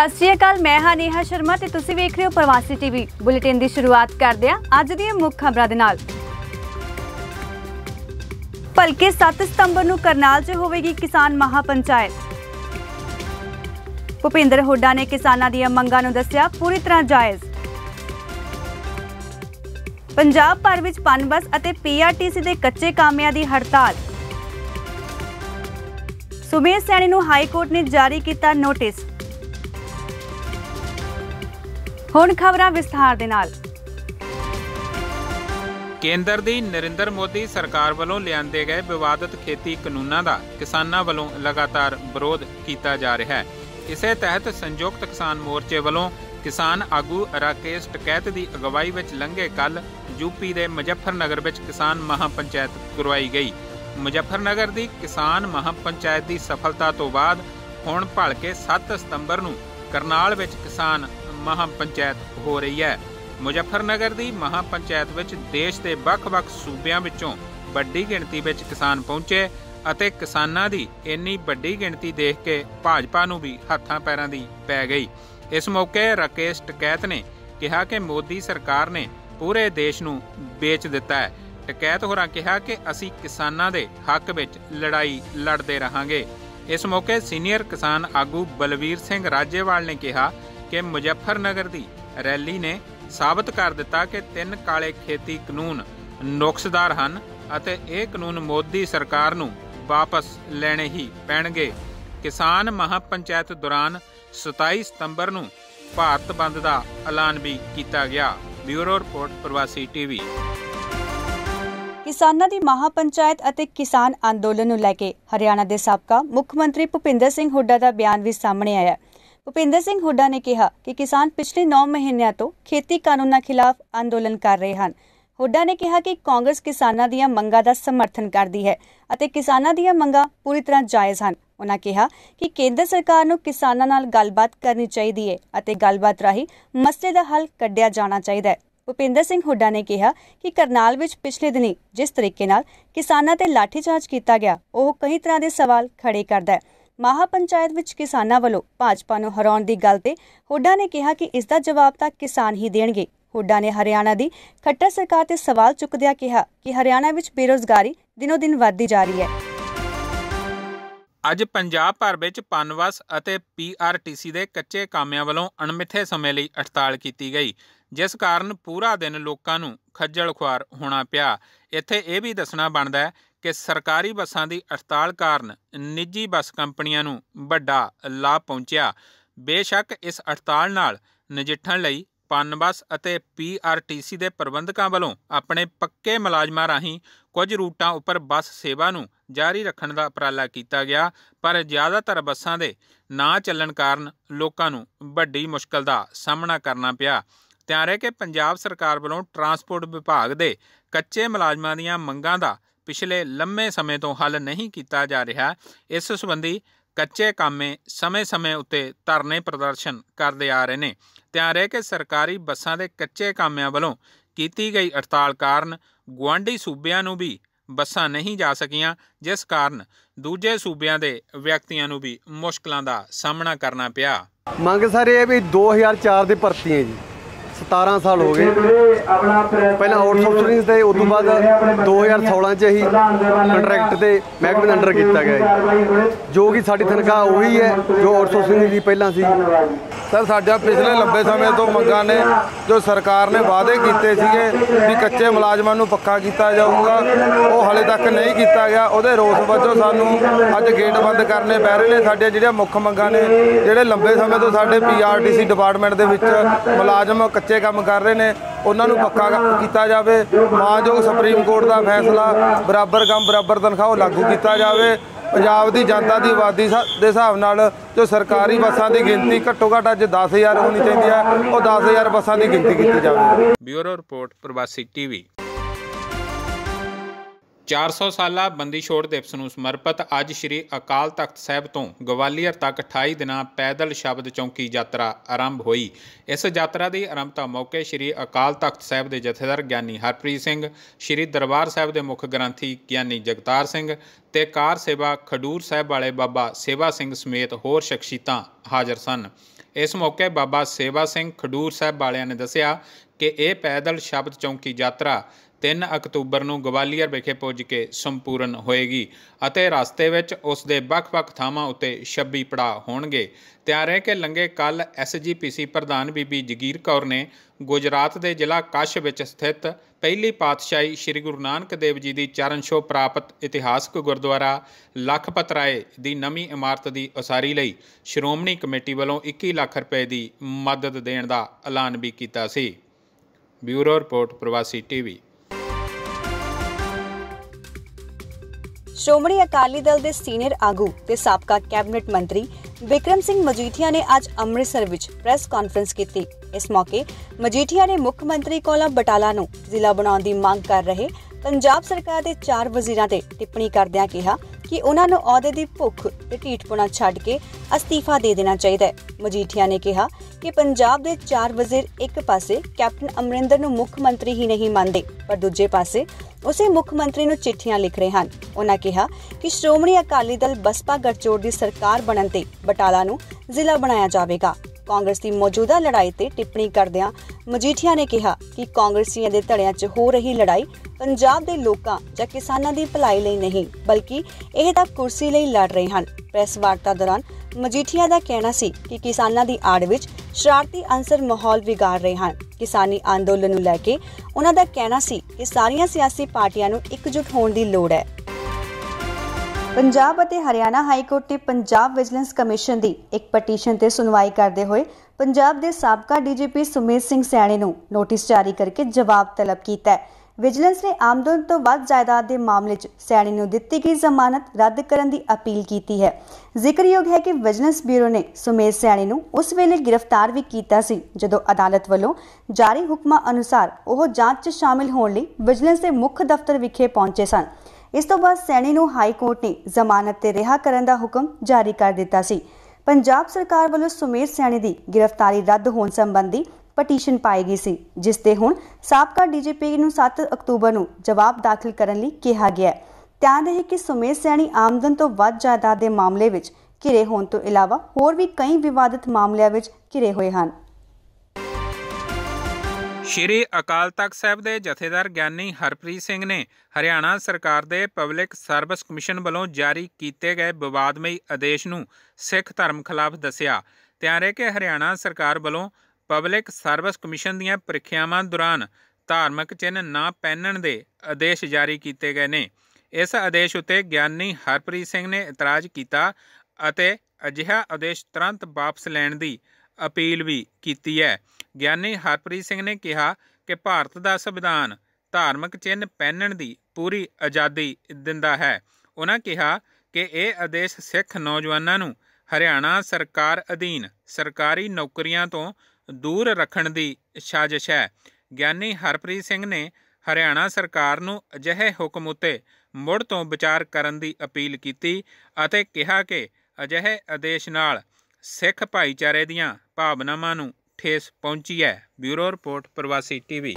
ਸਤਿ ਸ਼੍ਰੀ ਅਕਾਲ, ਮੈਂ ਹਾਂ ਨੇਹਾ ਸ਼ਰਮਾ ਤੇ ਤੁਸੀਂ ਵੇਖ ਰਹੇ ਹੋ ਪ੍ਰਵਾਸੀ ਟੀਵੀ। ਬੁਲੇਟਿਨ ਦੀ ਸ਼ੁਰੂਆਤ ਕਰਦੇ ਹਾਂ ਅੱਜ ਦੀਆਂ ਮੁੱਖ ਖਬਰਾਂ ਦੇ ਨਾਲ। ਭਲਕੇ 7 ਸਤੰਬਰ ਨੂੰ ਕਰਨਾਲ 'ਚ ਹੋਵੇਗੀ ਕਿਸਾਨ ਮਹਾਪੰਚਾਇਤ। ਭੁਪਿੰਦਰ ਹੁੱਡਾ ਨੇ ਕਿਸਾਨਾਂ ਦੀਆਂ ਮੰਗਾਂ ਨੂੰ ਦੱਸਿਆ ਪੂਰੀ ਤਰ੍ਹਾਂ ਜਾਇਜ਼। ਪੰਜਾਬ ਭਰ ਵਿੱਚ ਪਨਬਸ ਅਤੇ ਪੀਆਰਟੀਸੀ ਦੇ ਕੱਚੇ ਕਾਮਿਆਂ ਦੀ ਹੜਤਾਲ। ਸੁਮੇਰ ਸੈਣੀ ਨੂੰ ਹਾਈ ਕੋਰਟ ਨੇ ਜਾਰੀ ਕੀਤਾ ਨੋਟਿਸ। ਹੁਣ ਖਬਰਾਂ ਵਿਸਥਾਰ ਦੇ ਨਾਲ। ਕੇਂਦਰ ਦੀ ਨਰਿੰਦਰ ਮੋਦੀ ਸਰਕਾਰ ਵੱਲੋਂ ਲਿਆਂਦੇ ਗਏ ਵਿਵਾਦਤ ਖੇਤੀ ਕਾਨੂੰਨਾਂ ਦਾ ਕਿਸਾਨਾਂ ਵੱਲੋਂ ਲਗਾਤਾਰ ਵਿਰੋਧ ਕੀਤਾ ਜਾ ਰਿਹਾ ਹੈ। ਇਸੇ ਤਹਿਤ ਸੰਯੁਕਤ ਕਿਸਾਨ ਮੋਰਚੇ ਵੱਲੋਂ ਕਿਸਾਨ ਆਗੂ ਰਾਕੇਸ਼ ਟਕੈਤ ਦੀ ਅਗਵਾਈ ਵਿੱਚ ਲੰਘੇ ਕੱਲ ਯੂਪੀ ਦੇ ਮੁਜ਼ੱਫਰਨਗਰ ਵਿੱਚ ਕਿਸਾਨ ਮਹਾਪੰਚਾਇਤ ਕਰਵਾਈ ਗਈ। ਮੁਜ਼ੱਫਰਨਗਰ ਦੀ ਕਿਸਾਨ ਮਹਾਪੰਚਾਇਤ ਦੀ ਸਫਲਤਾ ਤੋਂ ਬਾਅਦ ਹੁਣ ਭਲਕੇ 7 ਸਤੰਬਰ ਨੂੰ ਕਰਨਾਲ ਵਿੱਚ ਕਿਸਾਨ ਮਹਾਪੰਚਾਇਤ ਹੋ ਰਹੀ ਹੈ। ਮੁਜ਼ੱਫਰਨਗਰ ਦੀ ਮਹਾਪੰਚਾਇਤ ਵਿੱਚ ਦੇਸ਼ ਦੇ ਵੱਖ-ਵੱਖ ਸੂਬਿਆਂ ਵਿੱਚੋਂ ਵੱਡੀ ਗਿਣਤੀ ਵਿੱਚ ਕਿਸਾਨ ਪਹੁੰਚੇ ਅਤੇ ਕਿਸਾਨਾਂ ਦੀ ਇੰਨੀ ਵੱਡੀ ਗਿਣਤੀ ਦੇਖ ਕੇ ਭਾਜਪਾ ਨੂੰ ਵੀ ਹੱਥਾਂ ਪੈਰਾਂ ਦੀ ਪੈ ਗਈ। ਇਸ ਮੌਕੇ ਰਾਕੇਸ਼ ਟਕੈਤ ਨੇ ਕਿਹਾ ਕਿ ਮੋਦੀ ਸਰਕਾਰ ਨੇ ਪੂਰੇ ਦੇਸ਼ ਨੂੰ ਵੇਚ ਦਿੱਤਾ ਹੈ। ਟਕੈਤ ਹੋਰਾਂ ਕਿਹਾ ਕਿ ਅਸੀਂ ਕਿਸਾਨਾਂ ਦੇ ਹੱਕ ਵਿੱਚ ਲੜਾਈ ਲੜਦੇ ਰਹਾਂਗੇ। ਇਸ ਮੌਕੇ ਸੀਨੀਅਰ ਕਿਸਾਨ ਆਗੂ ਬਲਵੀਰ ਸਿੰਘ ਰਾਜੇਵਾਲ ਨੇ ਕਿਹਾ ਕਿ ਮੁਜ਼ੱਫਰਨਗਰ ਦੀ ਰੈਲੀ ਨੇ ਸਾਬਤ ਕਰ ਦਿੱਤਾ ਕਿ ਤਿੰਨ ਕਾਲੇ ਖੇਤੀ ਕਾਨੂੰਨ ਨੁਕਸਦਾਰ ਹਨ ਅਤੇ ਇਹ ਕਾਨੂੰਨ ਮੋਦੀ ਸਰਕਾਰ ਨੂੰ ਵਾਪਸ ਲੈਣੇ ਹੀ ਪੈਣਗੇ। ਕਿਸਾਨ ਮਹਾਪੰਚਾਇਤ ਦੌਰਾਨ 27 ਸਤੰਬਰ ਨੂੰ ਭਾਰਤ ਬੰਦ ਦਾ ਐਲਾਨ ਵੀ ਕੀਤਾ ਗਿਆ। Bureau report, Pravasi TV. ਕਿਸਾਨਾਂ ਦੀ ਮਹਾਪੰਚਾਇਤ ਅਤੇ ਕਿਸਾਨ ਅੰਦੋਲਨ ਨੂੰ ਲੈ ਕੇ ਹਰਿਆਣਾ ਦੇ ਸਾਬਕਾ ਮੁੱਖ ਮੰਤਰੀ ਭੁਪਿੰਦਰ ਸਿੰਘ ਹੁੱਡਾ ਦਾ ਬਿਆਨ ਵੀ ਸਾਹਮਣੇ ਆਇਆ ਹੈ। ਭੁਪਿੰਦਰ ਸਿੰਘ ਹੁੱਡਾ ਨੇ ਕਿਹਾ ਕਿ ਕਿਸਾਨ ਪਿਛਲੇ 9 ਮਹੀਨਿਆਂ ਤੋਂ ਖੇਤੀ ਕਾਨੂੰਨਾਂ ਖਿਲਾਫ ਅੰਦੋਲਨ ਕਰ ਰਹੇ ਹਨ। ਹੁੱਡਾ ਨੇ ਕਿਹਾ ਕਿ ਕਾਂਗਰਸ ਕਿਸਾਨਾਂ ਦੀਆਂ ਮੰਗਾਂ ਦਾ ਸਮਰਥਨ ਕਰਦੀ ਹੈ ਅਤੇ ਕਿਸਾਨਾਂ ਦੀਆਂ ਮੰਗਾਂ ਪੂਰੀ ਤਰ੍ਹਾਂ ਜਾਇਜ਼ ਹਨ। ਉਹਨਾਂ ਕਿਹਾ ਕਿ ਕੇਂਦਰ ਸਰਕਾਰ ਨੂੰ ਕਿਸਾਨਾਂ ਨਾਲ ਗੱਲਬਾਤ ਕਰਨੀ ਚਾਹੀਦੀ ਹੈ ਅਤੇ ਗੱਲਬਾਤ ਰਾਹੀਂ ਮਸਲੇ ਦਾ ਹੱਲ ਕੱਢਿਆ ਜਾਣਾ ਚਾਹੀਦਾ ਹੈ। ਭੁਪਿੰਦਰ ਸਿੰਘ ਹੁੱਡਾ ਨੇ ਕਿਹਾ ਕਿ ਕਰਨਾਲ ਵਿੱਚ ਪਿਛਲੇ ਦਿਨੀ ਜਿਸ ਤਰੀਕੇ ਨਾਲ ਕਿਸਾਨਾਂ ਤੇ ਲਾਠੀਚਾਰਜ ਕੀਤਾ ਗਿਆ, ਉਹ ਕਈ ਤਰ੍ਹਾਂ ਦੇ ਸਵਾਲ ਖੜੇ ਕਰਦਾ ਹੈ। ਮਹਾਪੰਚਾਇਤ ਵਿੱਚ ਕਿਸਾਨਾਂ ਵੱਲੋਂ ਭਾਜਪਾ ਨੂੰ ਹਰਾਉਣ ਦੀ ਗੱਲ ਤੇ ਹੁੱਡਾ ਨੇ ਕਿਹਾ ਕਿ ਇਸ ਦਾ ਜਵਾਬ ਤਾਂ ਕਿਸਾਨ ਹੀ ਦੇਣਗੇ। ਹੁੱਡਾ ਨੇ ਹਰਿਆਣਾ ਦੀ ਖੱਟਰ ਸਰਕਾਰ ਤੇ ਸਵਾਲ ਚੁੱਕਦਿਆਂ ਕਿਹਾ ਕਿ ਹਰਿਆਣਾ ਵਿੱਚ ਬੇਰੋਜ਼ਗਾਰੀ ਦਿਨੋ-ਦਿਨ ਵੱਧਦੀ ਜਾ ਰਹੀ ਹੈ। ਅੱਜ ਪੰਜਾਬ ਭਰ ਵਿੱਚ ਪਨਵਸ ਅਤੇ ਪੀਆਰਟੀਸੀ ਦੇ ਕੱਚੇ ਕਾਮਿਆਂ ਵੱਲੋਂ ਅਣਮਿੱਥੇ ਸਮੇਂ ਲਈ ਹੜਤਾਲ ਕੀਤੀ ਗਈ। ਜਿਸ ਕਾਰਨ ਪੂਰਾ ਦਿਨ ਲੋਕਾਂ ਨੂੰ ਖੱਜਲ ਖੁਆਰ ਹੋਣਾ ਪਿਆ। ਇੱਥੇ ਇਹ ਵੀ ਦੱਸਣਾ ਬਣਦਾ ਹੈ ਕਿ ਸਰਕਾਰੀ ਬੱਸਾਂ ਦੀ ਹੜਤਾਲ ਕਾਰਨ ਨਿੱਜੀ ਬੱਸ ਕੰਪਨੀਆਂ ਨੂੰ ਵੱਡਾ ਲਾਭ ਪਹੁੰਚਿਆ। ਬੇਸ਼ੱਕ ਇਸ ਹੜਤਾਲ ਨਾਲ ਨਜਿੱਠਣ ਲਈ ਪਨਬਸ ਅਤੇ ਪੀਆਰਟੀਸੀ ਦੇ ਪ੍ਰਬੰਧਕਾਂ ਵੱਲੋਂ ਆਪਣੇ ਪੱਕੇ ਮੁਲਾਜ਼ਮਾਂ ਰਾਹੀਂ ਕੁਝ ਰੂਟਾਂ ਉੱਪਰ ਬੱਸ ਸੇਵਾ ਨੂੰ ਜਾਰੀ ਰੱਖਣ ਦਾ ਉਪਰਾਲਾ ਕੀਤਾ ਗਿਆ, ਪਰ ਜ਼ਿਆਦਾਤਰ ਬੱਸਾਂ ਦੇ ਨਾ ਚੱਲਣ ਕਾਰਨ ਲੋਕਾਂ ਨੂੰ ਵੱਡੀ ਮੁਸ਼ਕਲ ਦਾ ਸਾਹਮਣਾ ਕਰਨਾ ਪਿਆ। ਧਿਆਨ ਰਹੇ ਕਿ ਪੰਜਾਬ ਸਰਕਾਰ ਵੱਲੋਂ ਟਰਾਂਸਪੋਰਟ ਵਿਭਾਗ ਦੇ ਕੱਚੇ ਮੁਲਾਜ਼ਮਾਂ ਦੀਆਂ ਮੰਗਾਂ ਦਾ ਪਿਛਲੇ ਲੰਮੇ ਸਮੇਂ ਤੋਂ ਹੱਲ ਨਹੀਂ ਕੀਤਾ ਜਾ ਰਿਹਾ। ਇਸ ਸੰਬੰਧੀ ਕੱਚੇ ਕਾਮੇ ਸਮੇਂ-ਸਮੇਂ ਉੱਤੇ ਧਰਨੇ ਪ੍ਰਦਰਸ਼ਨ ਕਰਦੇ ਆ ਰਹੇ ਨੇ। ਧਿਆਨ ਰਹੇ ਕਿ ਸਰਕਾਰੀ ਬੱਸਾਂ ਦੇ ਕੱਚੇ ਕਾਮਿਆਂ ਵੱਲੋਂ ਕੀਤੀ ਗਈ ਹੜਤਾਲ ਕਾਰਨ ਗੁਆਂਢੀ ਸੂਬਿਆਂ ਨੂੰ ਵੀ ਬੱਸਾਂ ਨਹੀਂ ਜਾ ਸਕੀਆਂ, ਜਿਸ ਕਾਰਨ ਦੂਜੇ ਸੂਬਿਆਂ ਦੇ ਵਿਅਕਤੀਆਂ ਨੂੰ ਵੀ ਮੁਸ਼ਕਲਾਂ ਦਾ ਸਾਹਮਣਾ ਕਰਨਾ ਪਿਆ। ਮੰਗ ਸਰ ਇਹ ਵੀ 2004 ਦੀ ਭਰਤੀ ਹੈ ਜੀ। 17 ਸਾਲ ਹੋ ਗਏ। ਪਹਿਲਾਂ ਆਊਟਸੋਰਸਿੰਗ ਤੇ ਉਸ ਤੋਂ ਬਾਅਦ 2016 ਚ ਹੀ ਕੰਟਰੈਕਟ ਤੇ ਮਹਿਕਮੇ ਦੇ ਅੰਡਰ ਕੀਤਾ ਗਿਆ ਜੀ। ਕਿ ਸਾਡੀ ਤਨਖਾਹ ਉਹੀ ਹੈ ਜੋ ਆਊਟਸੋਰਸਿੰਗ ਦੀ ਪਹਿਲਾਂ ਸੀ। ਸਰ ਸਾਡਾ ਪਿਛਲੇ ਲੰਬੇ ਸਮੇਂ ਤੋਂ ਮੰਗਾਂ ਨੇ ਜੋ ਸਰਕਾਰ ਨੇ ਵਾਅਦੇ ਕੀਤੇ ਸੀਗੇ ਵੀ ਕੱਚੇ ਮੁਲਾਜ਼ਮਾਂ ਨੂੰ ਪੱਕਾ ਕੀਤਾ ਜਾਊਗਾ ਉਹ ਹਾਲੇ ਤੱਕ ਨਹੀਂ ਕੀਤਾ ਗਿਆ। ਉਹਦੇ ਰੋਸ ਵਜੋਂ ਸਾਨੂੰ ਅੱਜ ਗੇਟ ਬੰਦ ਕਰਨੇ ਪੈ ਰਹੇ ਨੇ। ਸਾਡੇ ਜਿਹੜੀਆਂ ਮੁੱਖ ਮੰਗਾਂ ਨੇ ਜਿਹੜੇ ਲੰਬੇ ਸਮੇਂ ਤੋਂ ਸਾਡੇ ਪੀਆਰਟੀਸੀ ਡਿਪਾਰਟਮੈਂਟ ਦੇ ਵਿੱਚ ਮੁਲਾਜ਼ਮ ਕੱਚੇ ਕੰਮ ਕਰ ਰਹੇ ਨੇ, ਉਹਨਾਂ ਨੂੰ ਪੱਕਾ ਕੀਤਾ ਜਾਵੇ। ਮਾਨਯੋਗ ਸੁਪਰੀਮ ਕੋਰਟ ਦਾ ਫੈਸਲਾ ਬਰਾਬਰ ਕੰਮ ਬਰਾਬਰ ਤਨਖਾਹ ਲਾਗੂ ਕੀਤਾ ਜਾਵੇ। ਪੰਜਾਬ ਦੀ ਜਨਤਾ ਦੀ ਆਬਾਦੀ ਦੇ ਹਿਸਾਬ ਨਾਲ ਜੋ ਸਰਕਾਰੀ ਬੱਸਾਂ ਦੀ ਗਿਣਤੀ ਘੱਟੋ ਘੱਟ ਅੱਜ 10000 ਹੋਣੀ ਚਾਹੀਦੀ ਹੈ, ਉਹ 10000 ਬੱਸਾਂ ਦੀ ਗਿਣਤੀ ਕੀਤੀ ਜਾਵੇ। ਬਿਊਰੋ ਰਿਪੋਰਟ ਪ੍ਰਵਾਸੀ ਟੀਵੀ। 400 ਸਾਲਾ ਬੰਦੀ ਛੋੜ ਦਿਵਸ ਨੂੰ ਸਮਰਪਿਤ ਅੱਜ ਸ੍ਰੀ ਅਕਾਲ ਤਖਤ ਸਾਹਿਬ ਤੋਂ ਗਵਾਲੀਅਰ ਤੱਕ 28 ਦਿਨਾਂ ਪੈਦਲ ਸ਼ਬਦ ਚੌਂਕੀ ਯਾਤਰਾ ਆਰੰਭ ਹੋਈ। ਇਸ ਯਾਤਰਾ ਦੀ ਆਰੰਭਤਾ ਮੌਕੇ ਸ੍ਰੀ ਅਕਾਲ ਤਖਤ ਸਾਹਿਬ ਦੇ ਜਥੇਦਾਰ ਗਿਆਨੀ ਹਰਪ੍ਰੀਤ ਸਿੰਘ, ਸ੍ਰੀ ਦਰਬਾਰ ਸਾਹਿਬ ਦੇ ਮੁੱਖ ਗ੍ਰੰਥੀ ਗਿਆਨੀ ਜਗਤਾਰ ਸਿੰਘ ਤੇ ਕਾਰ ਸੇਵਾ ਖਡੂਰ ਸਾਹਿਬ ਵਾਲੇ ਬਾਬਾ ਸੇਵਾ ਸਿੰਘ ਸਮੇਤ ਹੋਰ ਸ਼ਖਸੀਅਤਾਂ ਹਾਜ਼ਰ ਸਨ। ਇਸ ਮੌਕੇ ਬਾਬਾ ਸੇਵਾ ਸਿੰਘ ਖਡੂਰ ਸਾਹਿਬ ਵਾਲਿਆਂ ਨੇ ਦੱਸਿਆ ਕਿ ਇਹ ਪੈਦਲ ਸ਼ਬਦ ਚੌਂਕੀ ਯਾਤਰਾ 3 ਅਕਤੂਬਰ ਨੂੰ ਗਵਾਲੀਅਰ ਵਿਖੇ ਪੁੱਜ ਕੇ ਸੰਪੂਰਨ ਹੋਏਗੀ ਅਤੇ ਰਸਤੇ ਵਿੱਚ ਉਸ ਦੇ ਵੱਖ-ਵੱਖ ਥਾਵਾਂ ਉੱਤੇ 26 ਪੜਾਅ ਹੋਣਗੇ। ਤਿਆਰ ਹੈ ਕਿ ਲੰਗੇ ਕੱਲ ਐਸਜੀਪੀਸੀ ਪ੍ਰਧਾਨ ਬੀਬੀ ਜਗੀਰ ਕੌਰ ਨੇ ਗੁਜਰਾਤ ਦੇ ਜ਼ਿਲ੍ਹਾ ਕੱਛ ਵਿੱਚ ਸਥਿਤ ਪਹਿਲੀ ਪਾਤਸ਼ਾਹੀ ਸ੍ਰੀ ਗੁਰੂ ਨਾਨਕ ਦੇਵ ਜੀ ਦੀ ਚਰਨ ਛੋਹ ਪ੍ਰਾਪਤ ਇਤਿਹਾਸਕ ਗੁਰਦੁਆਰਾ ਲਖਪਤ ਰਾਏ ਦੀ ਨਵੀਂ ਇਮਾਰਤ ਦੀ ਉਸਾਰੀ ਲਈ ਸ਼੍ਰੋਮਣੀ ਕਮੇਟੀ ਵੱਲੋਂ 21 ਲੱਖ ਰੁਪਏ ਦੀ ਮਦਦ ਦੇਣ ਦਾ ਐਲਾਨ ਵੀ ਕੀਤਾ ਸੀ। Bureau report, Pravasi TV. Shiromani Akali Dal ਦੇ ਸੀਨੀਅਰ ਆਗੂ ਤੇ ਸਾਬਕਾ ਕੈਬਨਿਟ ਮੰਤਰੀ ਵਿਕਰਮ ਸਿੰਘ ਮਜੀਠੀਆ ਨੇ ਅੱਜ ਅੰਮ੍ਰਿਤਸਰ ਵਿੱਚ ਪ੍ਰੈਸ ਕਾਨਫਰੰਸ ਕੀਤੀ। ਇਸ ਮੌਕੇ ਮਜੀਠੀਆ ਨੇ ਮੁੱਖ ਮੰਤਰੀ ਕੋਲਾ ਬਟਾਲਾ ਨੂੰ ਜ਼ਿਲ੍ਹਾ ਬਣਾਉਣ ਦੀ ਮੰਗ ਕਰ ਰਹੇ ਪੰਜਾਬ ਸਰਕਾਰ ਦੇ ਚਾਰ ਵਜ਼ੀਰਾਂ ਤੇ ਟਿੱਪਣੀ ਕਰਦਿਆਂ ਕਿਹਾ ਕਿ ਉਹਨਾਂ ਨੂੰ ਅਹੁਦੇ ਦੀ ਭੁੱਖ ਤੇ ਢੀਠਪੁਣਾ ਛੱਡ ਕੇ ਅਸਤੀਫਾ ਦੇ ਦੇਣਾ ਚਾਹੀਦਾ ਹੈ। ਮਜੀਠੀਆ ਨੇ ਕਿਹਾ ਕਿ ਪੰਜਾਬ ਦੇ ਚਾਰ ਵਜ਼ੀਰ ਇੱਕ ਪਾਸੇ ਕੈਪਟਨ ਅਮਰਿੰਦਰ ਨੂੰ ਮੁੱਖ ਮੰਤਰੀ ਹੀ ਨਹੀਂ ਮੰਨਦੇ, ਪਰ ਦੂਜੇ ਪਾਸੇ ਉਸੇ ਮੁੱਖ ਮੰਤਰੀ ਨੂੰ ਚਿੱਠੀਆਂ ਲਿਖ ਰਹੇ ਹਨ। ਉਹਨਾਂ ਕਿਹਾ ਕਿ ਸ਼੍ਰੋਮਣੀ ਅਕਾਲੀ ਦਲ ਬਸਪਾ ਗੱਠਜੋੜ ਦੀ ਸਰਕਾਰ ਬਣਨ ਤੇ ਬਟਾਲਾ ਨੂੰ ਜ਼ਿਲ੍ਹਾ ਬਣਾਇਆ ਜਾਵੇਗਾ। ਕਾਂਗਰਸ ਦੀ ਮੌਜੂਦਾ ਲੜਾਈ ਤੇ ਟਿੱਪਣੀ ਕਰਦਿਆਂ ਮਜੀਠੀਆ ਨੇ ਕਿਹਾ ਕਿ ਕਾਂਗਰਸੀਆਂ ਦੇ ਧੜਿਆਂ 'ਚ ਹੋ ਰਹੀ ਲੜਾਈ ਪੰਜਾਬ ਦੇ ਲੋਕਾਂ ਜਾਂ ਕਿਸਾਨਾਂ ਦੀ ਭਲਾਈ ਲਈ ਨਹੀਂ, ਬਲਕਿ ਇਹ ਤਾਂ ਕੁਰਸੀ ਲਈ ਲੜ ਰਹੇ ਹਨ। ਪ੍ਰੈਸ ਵਾਰਤਾ ਦੌਰਾਨ ਮਜੀਠੀਆ ਦਾ ਕਹਿਣਾ ਸੀ ਕਿ ਕਿਸਾਨਾਂ ਦੀ ਆੜ ਵਿੱਚ ਸ਼ਰਾਰਤੀ ਅੰਸਰ ਮਾਹੌਲ ਵਿਗਾੜ ਰਹੇ ਹਨ। ਕਿਸਾਨੀ ਅੰਦੋਲਨ ਨੂੰ ਲੈ ਕੇ ਉਹਨਾਂ ਦਾ ਕਹਿਣਾ ਸੀ ਕਿ ਸਾਰੀਆਂ ਸਿਆਸੀ ਪਾਰਟੀਆਂ ਨੂੰ ਇਕਜੁੱਟ ਹੋਣ ਦੀ ਲੋੜ ਹੈ। ਪੰਜਾਬ ਅਤੇ ਹਰਿਆਣਾ ਹਾਈ ਕੋਰਟ ਨੇ ਪੰਜਾਬ ਵਿਜੀਲੈਂਸ ਕਮਿਸ਼ਨ ਦੀ ਇੱਕ ਪਟੀਸ਼ਨ ਤੇ ਸੁਣਵਾਈ ਕਰਦੇ ਹੋਏ ਪੰਜਾਬ ਦੇ ਸਾਬਕਾ ਡੀਜੀਪੀ ਸੁਮੇਧ ਸਿੰਘ ਸੈਣੀ ਨੂੰ ਨੋਟਿਸ ਜਾਰੀ ਕਰਕੇ ਜਵਾਬ ਤਲਬ ਕੀਤਾ ਹੈ। ਵਿਜੀਲੈਂਸ ਨੇ ਆਮਦਨ ਤੋਂ ਵੱਧ ਜਾਇਦਾਦ ਦੇ ਮਾਮਲੇ 'ਚ ਸੈਣੀ ਨੂੰ ਦਿੱਤੀ ਗਈ ਜ਼ਮਾਨਤ ਰੱਦ ਕਰਨ ਦੀ ਅਪੀਲ ਕੀਤੀ ਹੈ। ਜ਼ਿਕਰਯੋਗ ਹੈ ਕਿ ਵਿਜੀਲੈਂਸ ਬਿਊਰੋ ਨੇ ਸੁਮੇਧ ਸੈਣੀ ਨੂੰ ਉਸ ਵੇਲੇ ਗ੍ਰਿਫਤਾਰ ਵੀ ਕੀਤਾ ਸੀ, ਜਦੋਂ ਅਦਾਲਤ ਵੱਲੋਂ ਜਾਰੀ ਹੁਕਮਾਂ ਅਨੁਸਾਰ ਉਹ ਜਾਂਚ 'ਚ ਸ਼ਾਮਿਲ ਹੋਣ ਲਈ ਵਿਜੀਲੈਂਸ ਦੇ ਮੁੱਖ ਦਫ਼ਤਰ ਵਿਖੇ ਪਹੁੰਚੇ ਸਨ। ਇਸ ਤੋਂ ਬਾਅਦ ਸੈਣੀ ਨੂੰ ਹਾਈ ਕੋਰਟ ਨੇ ਜ਼ਮਾਨਤ ਤੇ ਰਿਹਾ ਕਰਨ ਦਾ ਹੁਕਮ ਜਾਰੀ ਕਰ ਦਿੱਤਾ ਸੀ। ਪੰਜਾਬ ਸਰਕਾਰ ਵੱਲੋਂ ਸੁਮੇਧ ਸੈਣੀ ਦੀ ਗ੍ਰਿਫਤਾਰੀ ਰੱਦ ਹੋਣ ਸੰਬੰਧੀ ਪਟੀਸ਼ਨ ਪਾਈ ਗਈ ਸੀ, ਜਿਸ ਤੇ ਹੁਣ ਸਾਬਕਾ ਡੀਜੀਪੀ ਨੂੰ 7 ਅਕਤੂਬਰ ਨੂੰ ਜਵਾਬ ਦਾਖਲ ਕਰਨ ਲਈ ਕਿਹਾ ਗਿਆ ਹੈ। ਧਿਆਨ ਰਹੇ ਕਿ ਸੁਮੇਧ ਸੈਣੀ ਆਮਦਨ ਤੋਂ ਵੱਧ ਜਾਇਦਾਦ ਦੇ ਮਾਮਲੇ ਵਿੱਚ ਘਿਰੇ ਹੋਣ ਤੋਂ ਇਲਾਵਾ ਹੋਰ ਵੀ ਕਈ ਵਿਵਾਦਿਤ ਮਾਮਲਿਆਂ ਵਿੱਚ ਘਿਰੇ ਹੋਏ ਹਨ। ਸ਼੍ਰੀ ਅਕਾਲ ਤਖਤ ਸਾਹਿਬ ਦੇ ਜਥੇਦਾਰ ਗਿਆਨੀ ਹਰਪ੍ਰੀਤ ਸਿੰਘ ਨੇ ਹਰਿਆਣਾ ਸਰਕਾਰ ਦੇ ਪਬਲਿਕ ਸਰਵਿਸ ਕਮਿਸ਼ਨ ਵੱਲੋਂ ਜਾਰੀ ਕੀਤੇ ਗਏ ਵਿਵਾਦਮਈ ਆਦੇਸ਼ ਨੂੰ ਸਿੱਖ ਧਰਮ ਖਿਲਾਫ ਦੱਸਿਆ। ਤਿਆਰ ਤਿਆਰੇ ਕਿ ਹਰਿਆਣਾ ਸਰਕਾਰ ਵੱਲੋਂ ਪਬਲਿਕ ਸਰਵਿਸ ਕਮਿਸ਼ਨ ਦੀਆਂ ਪ੍ਰੀਖਿਆਵਾਂ ਦੌਰਾਨ ਧਾਰਮਿਕ ਚਿੰਨ੍ਹ ਨਾ ਪਹਿਨਣ ਦੇ ਆਦੇਸ਼ ਜਾਰੀ ਕੀਤੇ ਗਏ ਨੇ। ਇਸ ਆਦੇਸ਼ ਉੱਤੇ ਗਿਆਨੀ ਹਰਪ੍ਰੀਤ ਸਿੰਘ ਨੇ ਇਤਰਾਜ਼ ਕੀਤਾ ਅਤੇ ਅਜਿਹਾ ਆਦੇਸ਼ ਤੁਰੰਤ ਵਾਪਸ ਲੈਣ ਦੀ ਅਪੀਲ ਵੀ ਕੀਤੀ ਹੈ। ਗਿਆਨੀ ਹਰਪ੍ਰੀਤ ਸਿੰਘ ਨੇ ਕਿਹਾ ਕਿ ਭਾਰਤ ਦਾ ਸੰਵਿਧਾਨ ਧਾਰਮਿਕ ਚਿੰਨ੍ਹ ਪਹਿਨਣ ਦੀ ਪੂਰੀ ਆਜ਼ਾਦੀ ਦਿੰਦਾ ਹੈ। ਉਹਨਾਂ ਕਿਹਾ ਕਿ ਇਹ ਆਦੇਸ਼ ਸਿੱਖ ਨੌਜਵਾਨਾਂ ਨੂੰ ਹਰਿਆਣਾ ਸਰਕਾਰ ਅਧੀਨ ਸਰਕਾਰੀ ਨੌਕਰੀਆਂ ਤੋਂ ਦੂਰ ਰੱਖਣ ਦੀ ਸਾਜ਼ਿਸ਼ ਹੈ। ਗਿਆਨੀ ਹਰਪ੍ਰੀਤ ਸਿੰਘ ਨੇ ਹਰਿਆਣਾ ਸਰਕਾਰ ਨੂੰ ਅਜਿਹੇ ਹੁਕਮ ਉਤੇ ਮੁੜ ਤੋਂ ਵਿਚਾਰ ਕਰਨ ਦੀ ਅਪੀਲ ਕੀਤੀ ਅਤੇ ਕਿਹਾ ਕਿ ਅਜਿਹੇ ਆਦੇਸ਼ ਨਾਲ ਸਿੱਖ ਭਾਈਚਾਰੇ ਦੀਆਂ ਭਾਵਨਾਵਾਂ ਨੂੰ ਠੇਸ ਪਹੁੰਚੀ ਹੈ। Bureau report, Pravasi TV.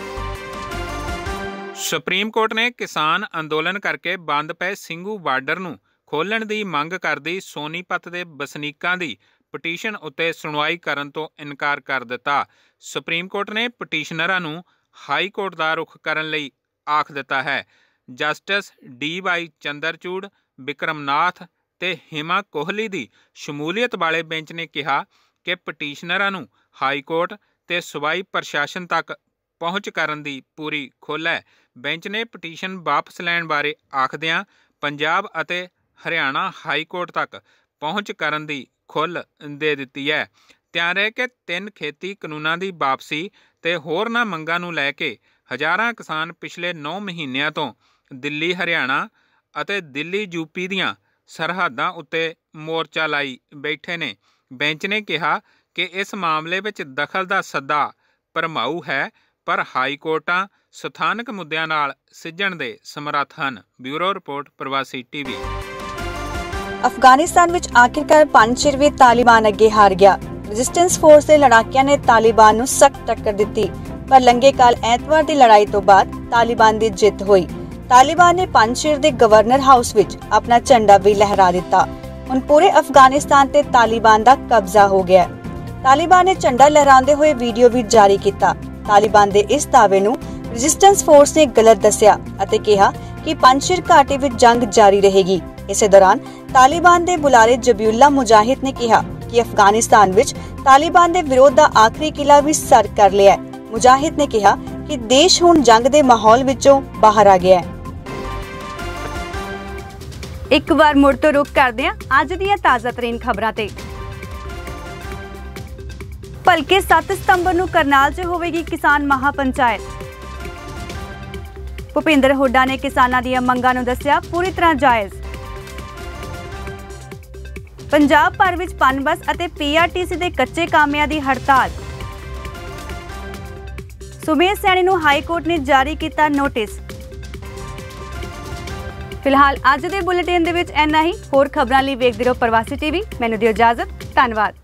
Supreme court ਨੇ ਕਿਸਾਨ ਅੰਦੋਲਨ ਕਰਕੇ ਬੰਦ ਪਏ ਸਿੰਘੂ ਬਾਰਡਰ ਨੂੰ ਖੋਲਣ ਦੀ ਮੰਗ ਕਰਦੀ ਸੋਨੀਪਤ ਦੇ ਵਸਨੀਕਾਂ ਦੀ ਪਟੀਸ਼ਨ ਉੱਤੇ ਸੁਣਵਾਈ ਕਰਨ ਤੋਂ ਇਨਕਾਰ ਕਰ ਦਿੱਤਾ। ਸੁਪਰੀਮ ਕੋਰਟ ਨੇ ਪਟੀਸ਼ਨਰਾਂ ਨੂੰ ਹਾਈ ਕੋਰਟ ਦਾ ਰੁਖ ਕਰਨ ਲਈ ਆਖ ਦਿੱਤਾ ਹੈ। Justice D Y Chandrachud Vikram Nath ਤੇ ਹਿਮਾ ਕੋਹਲੀ ਦੀ ਸ਼ਮੂਲੀਅਤ ਵਾਲੇ ਬੈਂਚ ਨੇ ਕਿਹਾ ਕਿ ਪਟੀਸ਼ਨਰਾਂ ਨੂੰ ਹਾਈ ਕੋਰਟ ਤੇ ਸੂਬਾਈ ਪ੍ਰਸ਼ਾਸਨ ਤੱਕ ਪਹੁੰਚ ਕਰਨ ਦੀ ਪੂਰੀ ਖੁੱਲ੍ਹ ਹੈ। ਬੈਂਚ ਨੇ ਪਟੀਸ਼ਨ ਵਾਪਸ ਲੈਣ ਬਾਰੇ ਆਖਦਿਆਂ ਪੰਜਾਬ ਅਤੇ ਹਰਿਆਣਾ ਹਾਈ ਕੋਰਟ ਤੱਕ ਪਹੁੰਚ ਕਰਨ ਦੀ ਖੁੱਲ੍ਹ ਦੇ ਦਿੱਤੀ ਹੈ। ਧਿਆਨ ਰਹੇ ਕਿ ਤਿੰਨ ਖੇਤੀ ਕਾਨੂੰਨਾਂ ਦੀ ਵਾਪਸੀ ਤੇ ਹੋਰਨਾਂ ਮੰਗਾਂ ਨੂੰ ਲੈ ਕੇ ਹਜ਼ਾਰਾਂ ਕਿਸਾਨ ਪਿਛਲੇ 9 ਮਹੀਨਿਆਂ ਤੋਂ ਦਿੱਲੀ, ਹਰਿਆਣਾ ਅਤੇ ਦਿੱਲੀ ਯੂਪੀ ਦੀਆਂ ਸਰਹੱਦਾਂ ਉੱਤੇ ਮੋਰਚਾ ਲਾਈ ਬੈਠੇ ਨੇ। ਬੈਂਚ ਨੇ ਕਿਹਾ ਕਿ ਇਸ ਮਾਮਲੇ ਵਿੱਚ ਦਖਲ ਦਾ ਸੱਦਾ ਪਰਮਾਊ ਹੈ, ਪਰ ਹਾਈ ਕੋਰਟਾਂ ਸਥਾਨਕ ਮੁੱਦਿਆਂ ਨਾਲ ਸਿੱਝਣ ਦੇ ਸਮਰੱਥ ਹਨ। Bureau report, Pravasi TV. Afghanistan ਵਿੱਚ ਆਖਿਰਕਾਰ ਪੰਜਚਿਰ ਵੀ ਤਾਲਿਬਾਨ ਅੱਗੇ ਹਾਰ ਗਿਆ। ਰੈਜ਼ਿਸਟੈਂਸ ਫੋਰਸ ਦੇ ਲੜਾਕਿਆਂ ਨੇ ਤਾਲਿਬਾਨ ਨੂੰ ਸਖਤ ਟੱਕਰ ਦਿੱਤੀ, ਪਰ ਲੰਗੇ ਕਾਲ ਐਤਵਾਰ ਦੀ ਲੜਾਈ ਤੋਂ ਬਾਅਦ ਤਾਲਿਬਾਨ ਦੀ ਜਿੱਤ ਹੋਈ। ਤਾਲਿਬਾਨ ਨੇ ਪੰਜਚਿਰ ਦੇ ਗਵਰਨਰ ਹਾਊਸ ਵਿੱਚ ਆਪਣਾ ਝੰਡਾ ਵੀ ਲਹਿਰਾ ਦਿੱਤਾ। ਹੁਣ ਪੂਰੇ ਅਫਗਾਨਿਸਤਾਨ ਤੇ ਤਾਲਿਬਾਨ ਦਾ ਕਬਜ਼ਾ ਹੋ ਗਿਆ ਤਾਲਿਬਾਨ ਨੇ ਝੰਡਾ ਲਹਿਰਾਉਂਦੇ ਹੋਏ ਵੀਡੀਓ ਵੀ ਜਾਰੀ ਕੀਤਾ। ਤਾਲਿਬਾਨ ਦੇ ਇਸ ਦਾਅਵੇ ਨੂੰ ਰੈਜ਼ਿਸਟੈਂਸ ਫੋਰਸ ਨੇ ਗਲਤ ਦੱਸਿਆ ਅਤੇ ਕਿਹਾ ਕਿ ਪੰਜਸ਼ਿਰ ਘਾਟੀ ਵਿੱਚ ਜੰਗ ਜਾਰੀ ਰਹੇਗੀ। ਇਸੇ ਦੌਰਾਨ ਤਾਲਿਬਾਨ ਦੇ ਬੁਲਾਰੇ ਜਬੀਉੱਲਾ ਮੁਜਾਹਿਦ ਨੇ ਕਿਹਾ ਕਿ ਅਫਗਾਨਿਸਤਾਨ ਵਿੱਚ ਤਾਲਿਬਾਨ ਦੇ ਵਿਰੋਧ ਦਾ ਆਖਰੀ ਕਿਲਾ ਵੀ ਸਰ ਕਰ ਲਿਆ ਹੈ। ਮੁਜਾਹਿਦ ਨੇ ਕਿਹਾ ਕਿ ਦੇਸ਼ ਹੁਣ ਜੰਗ ਦੇ ਮਾਹੌਲ ਵਿੱਚੋਂ ਬਾਹਰ ਆ ਗਿਆ ਹੈ। ਇੱਕ ਵਾਰ ਮੁੜ ਤੋਂ ਰੁਕ ਕਰਦੇ ਹਾਂ ਅੱਜ ਦੀਆਂ ਤਾਜ਼ਾ ਤਰੀਨ ਖਬਰਾਂ ਤੇ। ਭਲਕੇ 7 ਸਤੰਬਰ ਨੂੰ ਕਰਨਾਲ 'ਚ ਹੋਵੇਗੀ ਕਿਸਾਨ ਮਹਾਪੰਚਾਇਤ। ਭੁਪਿੰਦਰ ਹੁੱਡਾ ਨੇ ਕਿਸਾਨਾਂ ਦੀਆਂ ਮੰਗਾਂ ਨੂੰ ਦੱਸਿਆ ਪੂਰੀ ਤਰ੍ਹਾਂ ਜਾਇਜ਼। ਪੰਜਾਬ ਭਰ ਵਿੱਚ ਪਨਬਸ ਅਤੇ ਪੀਆਰਟੀਸੀ ਦੇ ਕੱਚੇ ਕਾਮਿਆਂ ਦੀ ਹੜਤਾਲ। ਸੁਮੇਸ਼ ਸੈਣੀ ਨੂੰ ਹਾਈ ਕੋਰਟ ਨੇ ਜਾਰੀ ਕੀਤਾ ਨੋਟਿਸ। ਫਿਲਹਾਲ ਅੱਜ ਦੇ ਬੁਲੇਟਿਨ ਦੇ ਵਿੱਚ ਇੰਨਾ ਹੀ। ਹੋਰ ਖਬਰਾਂ ਲਈ ਵੇਖਦੇ ਰਹੋ ਪ੍ਰਵਾਸੀ ਟੀਵੀ। ਮੈਨੂੰ ਦਿਓ ਇਜਾਜ਼ਤ। ਧੰਨਵਾਦ।